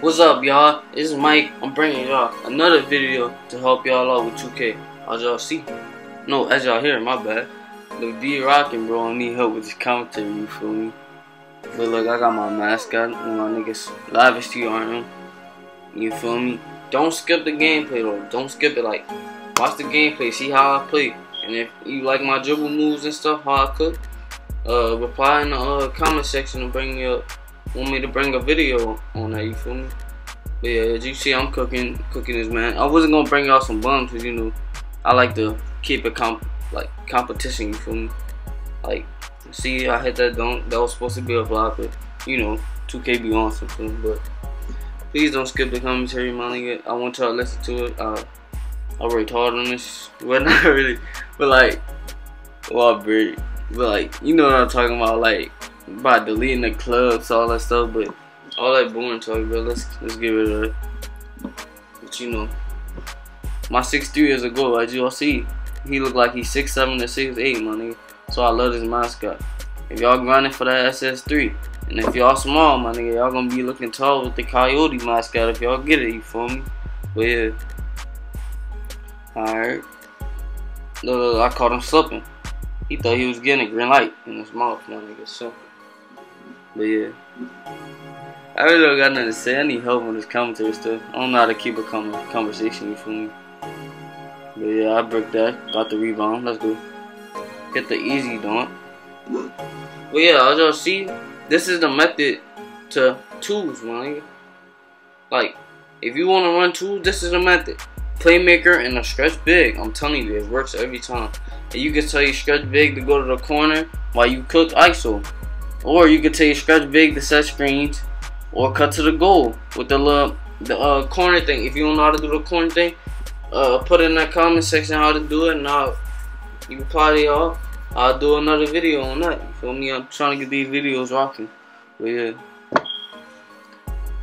What's up, y'all? Is Mike. I'm bringing y'all another video to help y'all out with 2K. As y'all see, no, as y'all hear, my bad. Look, D rockin', bro. I need help with this commentary. You feel me? But look, I got my mascot and my niggas lavish TRM. You feel me? Don't skip the gameplay though. Don't skip it. Like, watch the gameplay. See how I play. And if you like my dribble moves and stuff, how I cook, uh, reply in the uh, comment section and bring me up want me to bring a video on that, you feel me? But yeah, as you see, I'm cooking, cooking this, man. I wasn't gonna bring y'all some bums, cause you know, I like to keep it comp, like competition, you feel me? Like, see, I hit that dunk, that was supposed to be a block, but you know, 2K be on something, but please don't skip the commentary, nigga. I want y'all to listen to it. Uh, I worked hard on this, but not really, but like, well, bro, but like, you know what I'm talking about, like, by deleting the clubs, all that stuff, but all that boring talk, bro. Let's let's of it. But you know, my six three is a ago, as y'all see, he looked like he's six seven to six eight, nigga. So I love this mascot. If y'all grinding for that SS3, and if y'all small, my nigga, y'all gonna be looking tall with the Coyote mascot if y'all get it, you feel me? But yeah. Alright. I caught him slipping. He thought he was getting a green light in his mouth, my nigga. But yeah. I really don't got nothing to say. I need help on this commentary stuff. I don't know how to keep a conversation, you feel me? But yeah, I broke that. Got the rebound. Let's go. Get the easy dunk. But yeah, as y'all see, this is the method to twos, man. Like, if you want to run twos, this is the method. Playmaker and a stretch big. I'm telling you, it works every time. And you can tell you stretch big to go to the corner while you cook ISO. Or you could take stretch big to set screens, or cut to the goal with the little the uh, corner thing. If you don't know how to do the corner thing, uh, put in that comment section how to do it, and I'll you can y'all. I'll do another video on that. You feel me? I'm trying to get these videos rocking. But yeah.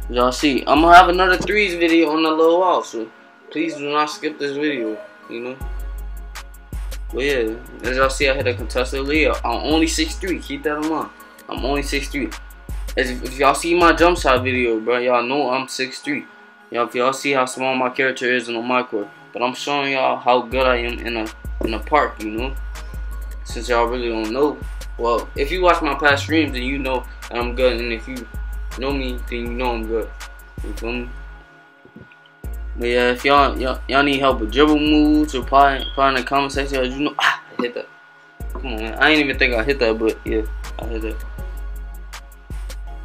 Y'all see, I'm gonna have another threes video on the little while, so please do not skip this video, you know. But yeah, as y'all see, I hit a contested lead. I'm only 6'3", keep that in mind. I'm only 6'3". If y'all see my jump shot video, bro, y'all know I'm 6'3". Y'all, if y'all see how small my character is in my court, but I'm showing y'all how good I am in a in a park, you know. Since y'all really don't know, well, if you watch my past streams, then you know that I'm good, and if you know me, then you know I'm good. You feel me? But yeah, if y'all y'all need help with dribble moves, or probably, probably in the comment section, you know, ah, I hit that. Come on, man. I ain't even think I hit that, but yeah, I hit that.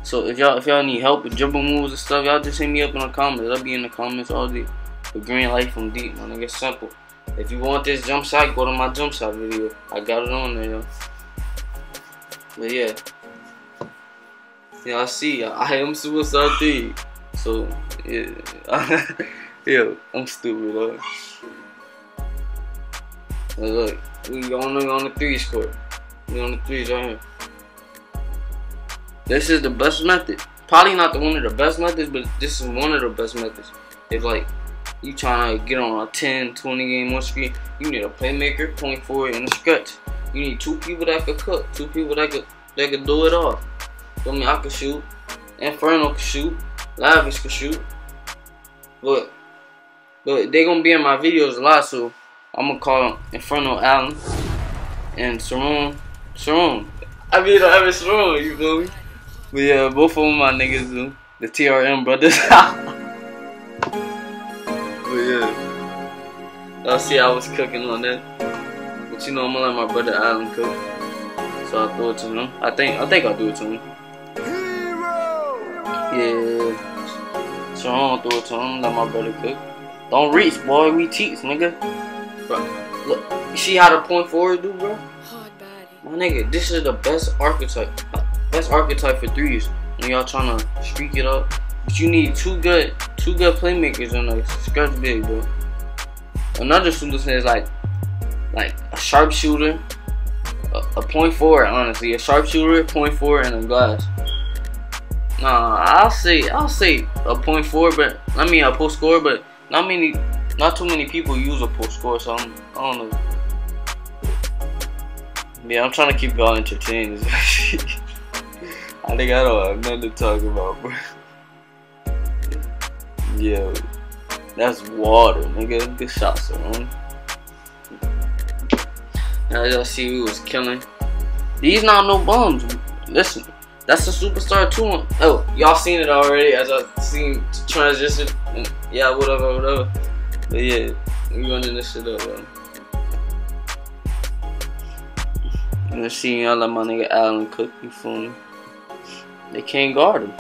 So if y'all if y'all need help with dribble moves and stuff, y'all just hit me up in the comments. I'll be in the comments all day. The green light from deep. It gets simple. If you want this jump shot, go to my jump shot video. I got it on there, yo. But yeah. Y'all see, I am Suicide 3. So, yeah. I'm stupid, though. Look, we on the, on the three score. We on the threes right here. This is the best method. Probably not the one of the best methods, but this is one of the best methods. If like you trying to get on a 10, 20 game one screen, you need a playmaker, point forward, and a stretch. You need two people that could cook, two people that could that could do it all. I mean, I could shoot, Inferno could shoot, Lavish could shoot, but but they gonna be in my videos a lot, so I'm gonna call them Inferno Allen and Saron. Saron. I mean, I have Saron, you feel me? But yeah, both of them my niggas do. The TRM brothers. but yeah. Y'all see I was cooking on that. But you know I'm gonna let my brother Alan cook. So I throw it to him. I think I think I'll do it to him. Yeah. So I don't throw it to him, let my brother cook. Don't reach, boy, we cheats, nigga. Bro, look, you see how the point forward do, bro? My nigga, this is the best archetype. Best archetype for threes when y'all trying to streak it up. But you need two good, two good playmakers on a stretch big, bro. Another solution is like, like a sharpshooter, a, a point forward. Honestly, a sharpshooter, point forward, and a glass. Nah, I'll say, I'll say a four, but I mean a post score, but not many, not too many people use a post score, so I'm, I don't know. Yeah, I'm trying to keep y'all entertained. I think I don't have nothing to talk about, bro. Yeah, that's water, nigga. Good shots, man. Now y'all see we was killing. These not no bums. Listen, that's a superstar too. Oh, y'all seen it already as I seen transition. Yeah, whatever, whatever. But yeah, we running this shit up, bro. And I seen y'all like my nigga Allen Cook, you feel me? They can't guard him.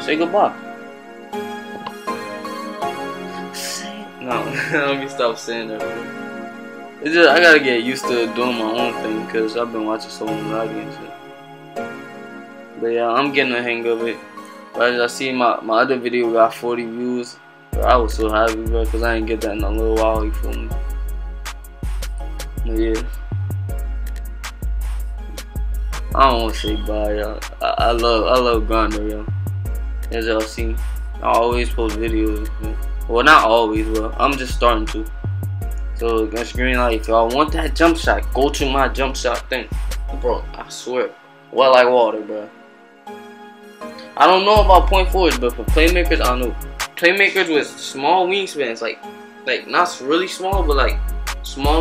Say goodbye. No, let me stop saying that, bro. It's just I gotta get used to doing my own thing because I've been watching so many and shit. But yeah, I'm getting the hang of it. But I see my, my other video got 40 views. Bro, I was so happy, bro, because I didn't get that in a little while, you feel me? But yeah. I don't want to say bye, y'all. I, I, love I love Grindr, yo. As y'all see, I always post videos. Well, not always, but I'm just starting to. So against green light, if y'all want that jump shot, go to my jump shot thing. Bro, I swear. Well like water, bro. I don't know about point forwards, but for playmakers, I know. Playmakers with small wingspans, like like not really small, but like small